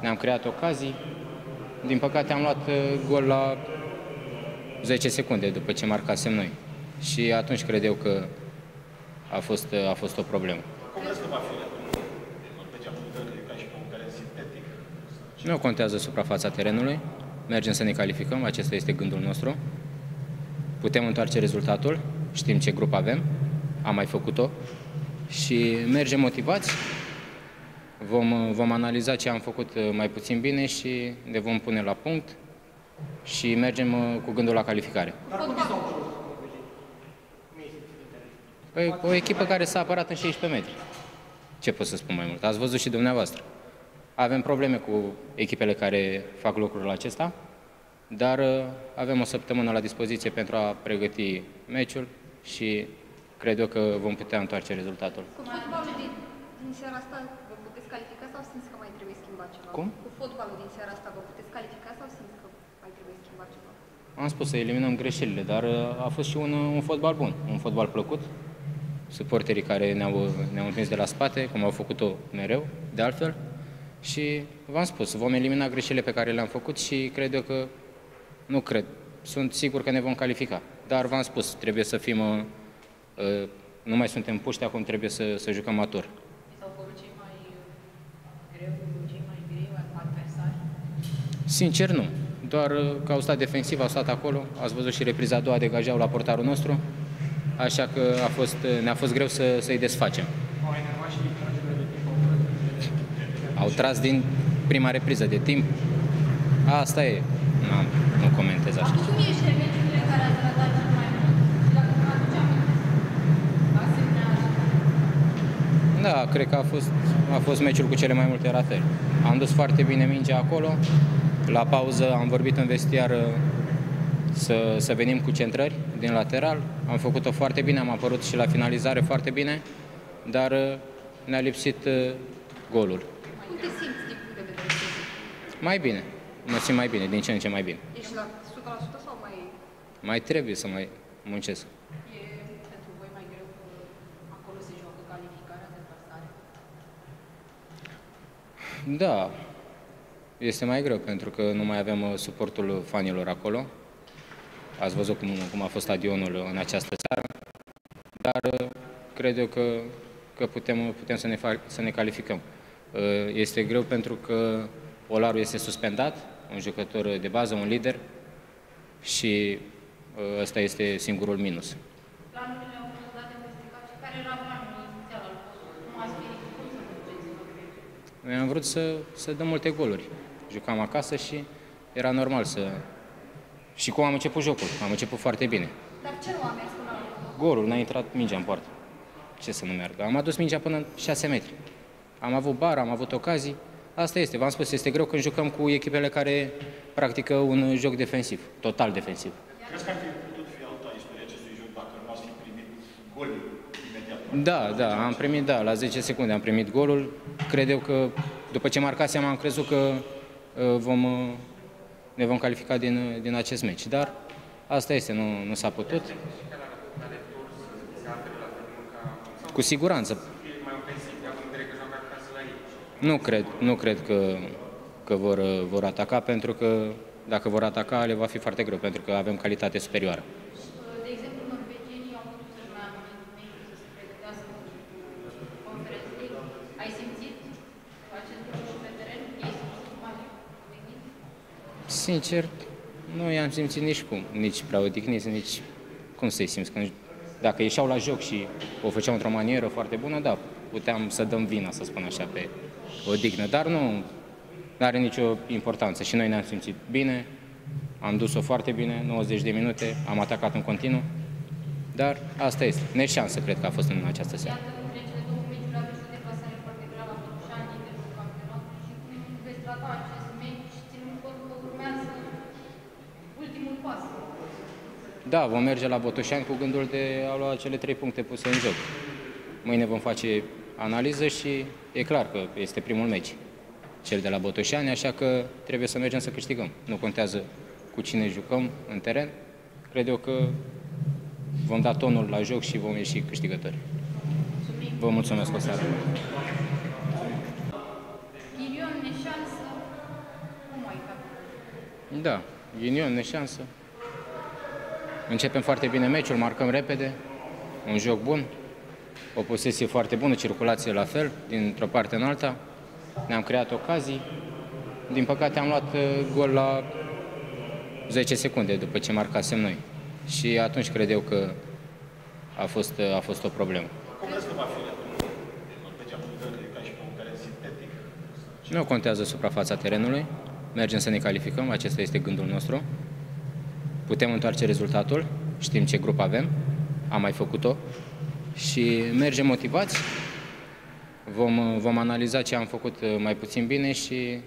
ne-am creat ocazii. Din păcate am luat uh, gol la 10 secunde după ce marcasem noi. Și atunci cred eu că a fost, uh, a fost o problemă. Cum crezi că va fi returul Norvegia Bulgaria ca și pe un teren sintetic? Nu contează suprafața terenului, mergem să ne calificăm, acesta este gândul nostru. Putem întoarce rezultatul, știm ce grup avem, am mai făcut-o și mergem motivați. Vom, vom analiza ce am făcut uh, mai puțin bine și ne vom pune la punct și mergem uh, cu gândul la calificare. Dar cum stau jocul? Păi, o echipă care s-a apărat în 16 metri. Ce pot să spun mai mult? Ați văzut și dumneavoastră. Avem probleme cu echipele care fac lucrul acesta, dar uh, avem o săptămână la dispoziție pentru a pregăti meciul și cred eu că vom putea întoarce rezultatul. Cu fotbalul din, din seara asta vă puteți califica sau simți că mai trebuie schimbat ceva? Cum? Cu fotbalul din seara asta vă puteți califica sau simți că mai trebuie schimbat ceva? Am spus să eliminăm greșelile, dar uh, a fost și un, uh, un fotbal bun, un fotbal plăcut. Suporterii care ne-au, ne-au împins de la spate, cum au făcut-o mereu, de altfel. Și v-am spus, vom elimina greșelile pe care le-am făcut și cred eu că, nu cred, sunt sigur că ne vom califica. Dar v-am spus, trebuie să fim, uh, uh, nu mai suntem puști, acum trebuie să, să jucăm matur. Mi s-au părut cei mai uh, greu, cei mai grei adversari. Sincer, nu. Doar uh, că au stat defensiv, au stat acolo. Ați văzut și repriza a doua, degajau la portarul nostru. Așa că a fost, uh, ne-a fost greu să, să-i desfacem. Au enervat și tragere de timp. Au tras din prima repriză de timp. Asta e. Nu, nu comentez așa. Cum ești de meciurile care ați ratat cel mai mult? Și dacă vă aduce aminte, asemenea Da, cred că a fost, a fost meciul cu cele mai multe ratări. Am dus foarte bine mingea acolo. La pauză am vorbit în vestiar uh, să, să venim cu centrări din lateral. Am făcut-o foarte bine, am apărut și la finalizare foarte bine, dar uh, ne-a lipsit uh, golul. Cum te simți din punct de vedere fizic? Mai bine. Mă simt mai bine, din ce în ce mai bine. Ești la 100% sau mai... Mai trebuie să mai muncesc. e pentru voi mai greu că acolo se joacă calificarea de plasare? Da, este mai greu pentru că nu mai avem uh, suportul fanilor acolo. Ați văzut cum, cum a fost stadionul în această seară, dar uh, cred eu că, că putem, putem să, ne fa- să ne calificăm. Uh, Este greu pentru că Olaru este suspendat, un jucător de bază, un lider și uh, ăsta este singurul minus. Planurile au fost date peste cap și care era planul inițial al vostru? Cum ați venit? Cum să mergeți în Norvegia? Noi am vrut să, să dăm multe goluri. Jucam acasă și era normal să... Și cum am început jocul? Am început foarte bine. Dar ce nu a mers până la urmă? Golul, n-a intrat mingea în poartă. Ce să nu meargă? Am adus mingea până în 6 metri. Am avut bar, am avut ocazii. Asta este, v-am spus, este greu când jucăm cu echipele care practică un joc defensiv, total defensiv. Crezi că ar fi putut fi alta istoria acestui joc dacă nu ați fi primit golul imediat? Da, da, am primit, da, la 10 secunde am primit golul. Cred eu că după ce marcasem am crezut că uh, vom, uh, ne vom califica din, din acest meci. Dar asta este, nu, nu s-a putut. Cu siguranță. Mai ofensiv, acum înțeleg că joacă acasă la ei. Nu cred, nu cred că, că vor, uh, vor ataca, pentru că dacă vor ataca, le va fi foarte greu, pentru că avem calitate superioară. De exemplu, norvegienii au putut să-și mai amâneze meciul să se pregătească pentru Conference League. Ai simțit acest lucru și pe teren? Ei sunt mai odihniți? Sincer, nu i-am simțit nici cum, nici prea odihniți, nici cum să-i simți. Când, dacă ieșeau la joc și o făceau într-o manieră foarte bună, da, puteam să dăm vina, să spun așa, pe odihnă, dar nu are nicio importanță și noi ne-am simțit bine, am dus-o foarte bine, 90 de minute, am atacat în continuu, dar asta este. Neșansă cred că a fost în această seară. Pas. Da, vom merge la Botoșani cu gândul de a lua cele trei puncte puse în joc. Mâine vom face analiză și e clar că este primul meci, cel de la Botoșani, așa că trebuie să mergem să câștigăm. Nu contează cu cine jucăm în teren, cred eu că vom da tonul la joc și vom ieși câștigători. Vă mulțumesc o seară. Ghirion Neșansă, Da, ghinion, neșansă. Începem foarte bine meciul, marcăm repede, un joc bun, o posesie foarte bună, circulație la fel, dintr-o parte în alta. Ne-am creat ocazii. Din păcate am luat uh, gol la 10 secunde după ce marcasem noi. Și atunci cred eu că a fost, uh, a fost o problemă. Cum crezi că va fi returul din Norvegia? Pentru că e ca și pe un teren sintetic. Nu contează suprafața terenului, mergem să ne calificăm, acesta este gândul nostru. Putem întoarce rezultatul, știm ce grup avem, am mai făcut-o și mergem motivați. Vom, vom analiza ce am făcut uh, mai puțin bine și